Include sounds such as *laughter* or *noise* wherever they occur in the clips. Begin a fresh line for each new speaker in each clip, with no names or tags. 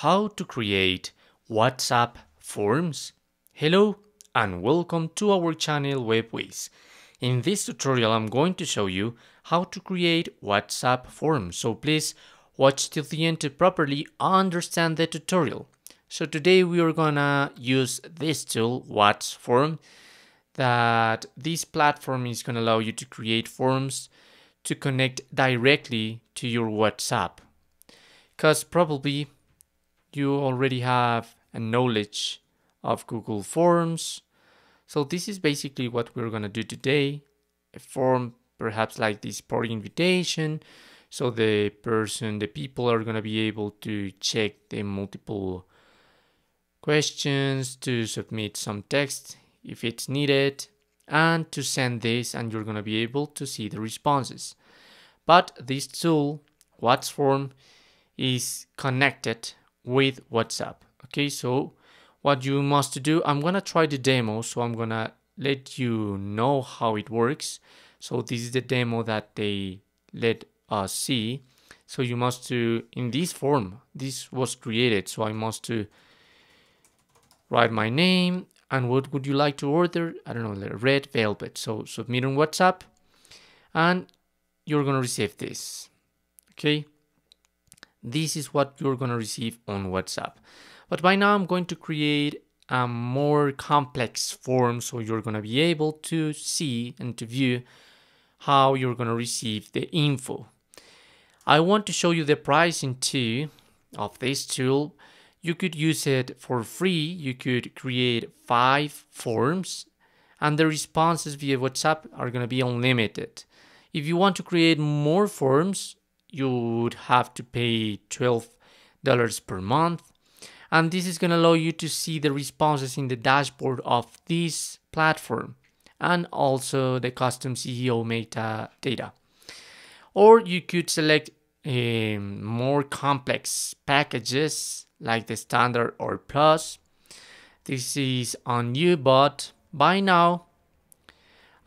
how to create WhatsApp forms. Hello and welcome to our channel Web Whizz. In this tutorial I'm going to show you how to create WhatsApp forms. So please watch till the end to properly understand the tutorial. So today we are gonna use this tool, WhatsForm, that this platform is gonna allow you to create forms to connect directly to your WhatsApp. Because probably you already have a knowledge of Google Forms. So this is basically what we're going to do today. A form perhaps like this party invitation. So the person, the people are going to be able to check the multiple questions, to submit some text if it's needed, and to send this and you're going to be able to see the responses. But this tool, WhatsForm, is connected with WhatsApp. Okay, so what you must do, I'm gonna try the demo, so I'm gonna let you know how it works. So this is the demo that they let us see. So you must to, in this form, this was created, so I must to write my name and what would you like to order? I don't know, red velvet. So submit on WhatsApp and you're gonna receive this. Okay this is what you're going to receive on WhatsApp. But by now I'm going to create a more complex form so you're going to be able to see and to view how you're going to receive the info. I want to show you the pricing too of this tool. You could use it for free. You could create five forms and the responses via WhatsApp are going to be unlimited. If you want to create more forms, you would have to pay $12 per month. And this is going to allow you to see the responses in the dashboard of this platform and also the custom SEO metadata. Or you could select um, more complex packages like the standard or plus. This is on you, but by now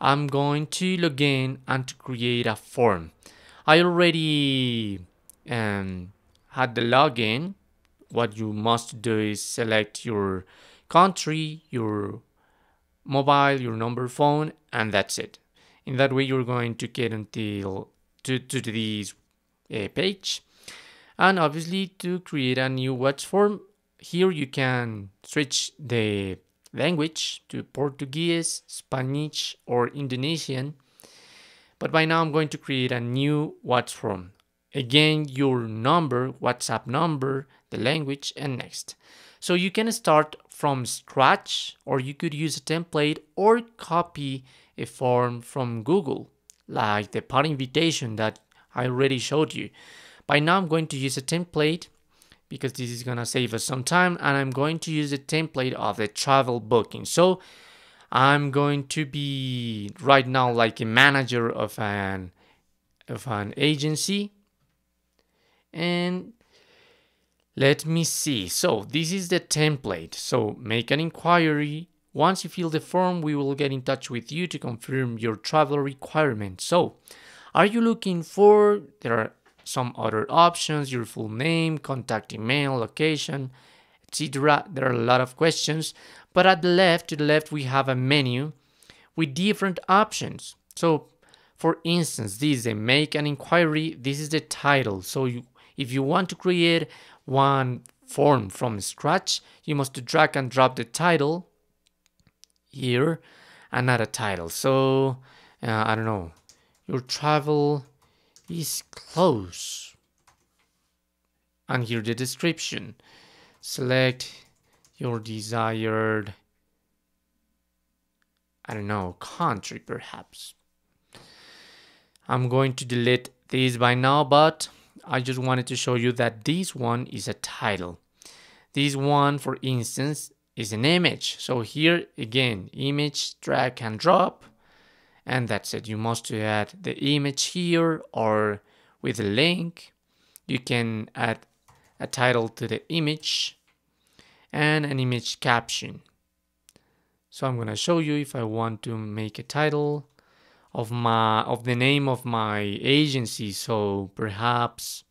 I'm going to log in and to create a form. I already um, had the login. What you must do is select your country, your mobile, your number phone, and that's it. In that way, you're going to get until to, to this uh, page. And obviously, to create a new WhatsForm, here you can switch the language to Portuguese, Spanish, or Indonesian but by now I'm going to create a new WhatsForm. Again, your number, WhatsApp number, the language, and next. So you can start from scratch or you could use a template or copy a form from Google, like the party invitation that I already showed you. By now I'm going to use a template because this is gonna save us some time and I'm going to use a template of the travel booking. So I'm going to be right now like a manager of an of an agency. And let me see. So this is the template. So make an inquiry. Once you fill the form we will get in touch with you to confirm your travel requirements. So are you looking for there are some other options your full name contact email location etc there are a lot of questions but at the left, to the left, we have a menu with different options. So for instance, this is a make an inquiry. This is the title. So you, if you want to create one form from scratch, you must drag and drop the title here and add a title. So uh, I don't know, your travel is close. And here the description. Select your desired, I don't know, country perhaps. I'm going to delete this by now, but I just wanted to show you that this one is a title. This one, for instance, is an image. So here again, image, drag and drop, and that's it. You must add the image here or with a link. You can add a title to the image and an image caption. So I'm going to show you if I want to make a title of my of the name of my agency. So perhaps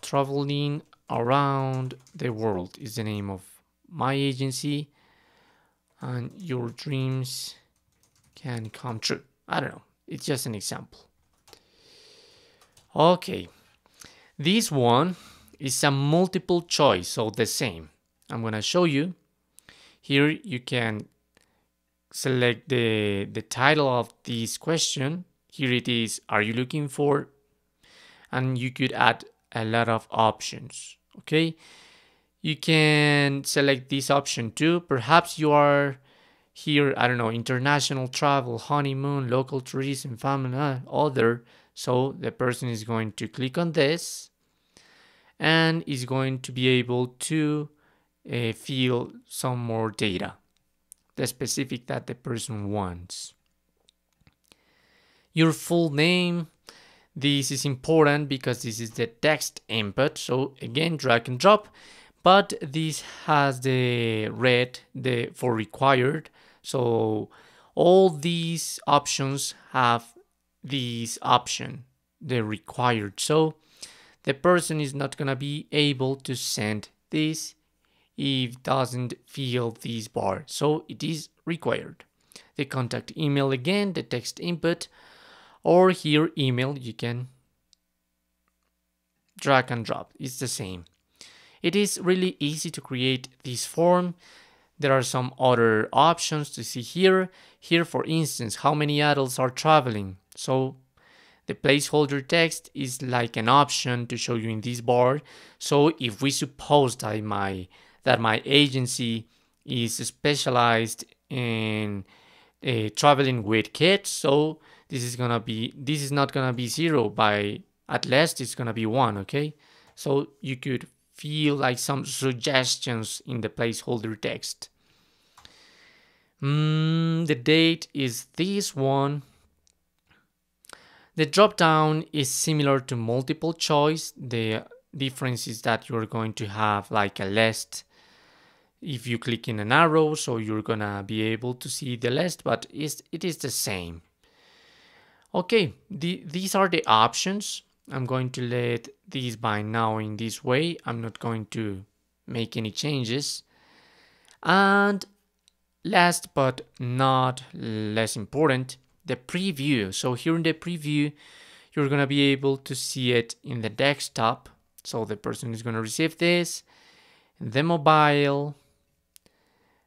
traveling around the world is the name of my agency and your dreams can come true. I don't know. It's just an example. Okay. This one is a multiple choice so the same i'm going to show you. Here you can select the the title of this question. Here it is are you looking for? And you could add a lot of options okay? You can select this option too. Perhaps you are here i don't know international travel honeymoon local tourism family uh, other. So the person is going to click on this and is going to be able to uh, fill some more data the specific that the person wants. Your full name. This is important because this is the text input. So again, drag and drop, but this has the red the for required. So all these options have this option, the required. So the person is not gonna be able to send this if doesn't fill this bar. So it is required. The contact email again, the text input, or here email you can drag and drop. It's the same. It is really easy to create this form. There are some other options to see here. Here, for instance, how many adults are traveling. So the placeholder text is like an option to show you in this bar. So if we suppose that my that my agency is specialized in uh, traveling with kids. So this is gonna be this is not gonna be zero by at least it's gonna be one okay? So you could feel like some suggestions in the placeholder text. Mm, the date is this one. The drop down is similar to multiple choice. The difference is that you're going to have like a list if you click in an arrow so you're gonna be able to see the list but it is the same. Okay the, these are the options. I'm going to let these by now in this way. I'm not going to make any changes. And last but not less important the preview. So here in the preview you're gonna be able to see it in the desktop. So the person is gonna receive this. The mobile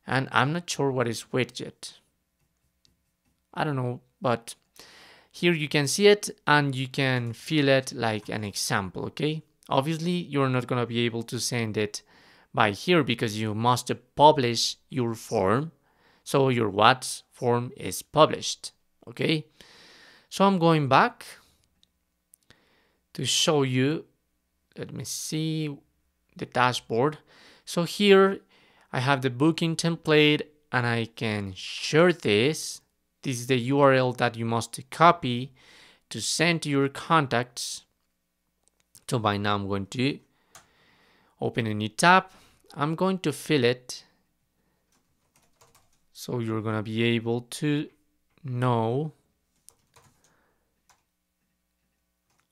and I'm not sure what is widget. I don't know, but here you can see it and you can feel it like an example, okay? Obviously, you're not gonna be able to send it by here because you must publish your form. So your what form is published, okay? So I'm going back to show you, let me see the dashboard. So here I have the booking template and I can share this. This is the URL that you must copy to send to your contacts. So by now I'm going to open a new tab. I'm going to fill it. So you're going to be able to know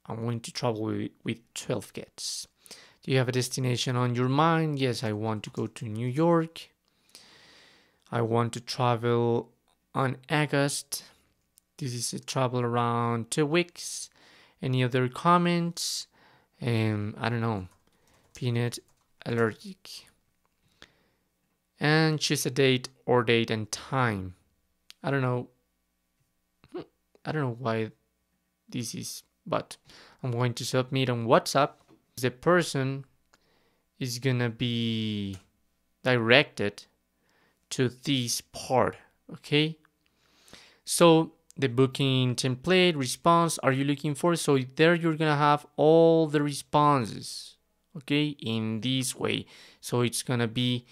I'm going to travel with, with 12 kits. Do you have a destination on your mind? Yes, I want to go to New York. I want to travel on August. This is a travel around two weeks. Any other comments? Um, I don't know. Peanut allergic. And choose a date or date and time. I don't know. I don't know why this is, but I'm going to submit on WhatsApp the person is gonna be directed to this part okay? So the booking template response are you looking for? So there you're gonna have all the responses okay in this way. So it's gonna be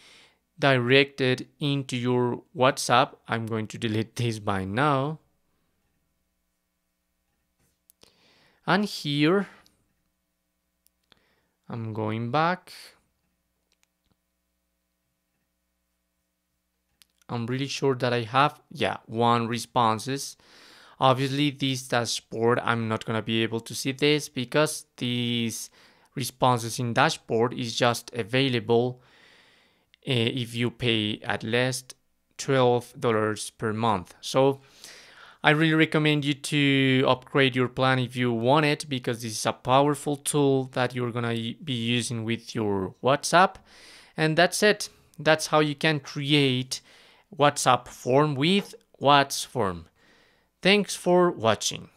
directed into your whatsapp. I'm going to delete *laughs* this by now. And here I'm going back. I'm really sure that I have, yeah, one responses. Obviously, this dashboard, I'm not going to be able to see this because these responses in dashboard is just available uh, if you pay at least $12 per month. So I really recommend you to upgrade your plan if you want it because this is a powerful tool that you're going to be using with your WhatsApp. And that's it. That's how you can create WhatsApp form with WhatsForm. Thanks for watching.